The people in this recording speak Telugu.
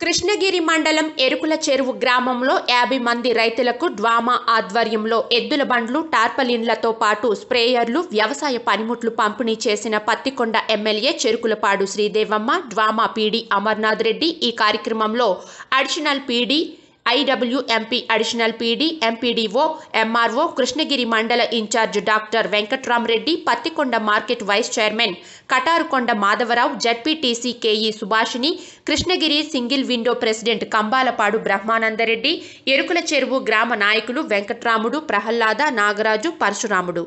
కృష్ణగిరి మండలం ఎరుకుల చెరువు గ్రామంలో యాభై మంది రైతులకు డ్వామా ఆధ్వర్యంలో ఎద్దుల బండ్లు టార్పలిన్లతో పాటు స్ప్రేయర్లు వ్యవసాయ పనిముట్లు పంపిణీ చేసిన Pattikonda MLA Cherukulapadu Sridevamma DWAMA PD Amarnath Reddy ఈ కార్యక్రమంలో additional PD IWMP additional PD MPDO MRO Krishnagiri మండల incharge doctor Venkatramareddy Pattikonda market vice chairman Katarukonda Madhavarao ZPTC KE Subhashini Krishnagiri single window president Kambalapadu Brahmanandareddy Yerukula చెరువు గ్రామ నాయకులు వెంకట్రాముడు ప్రహ్లాద నాగరాజు పరశురాముడు.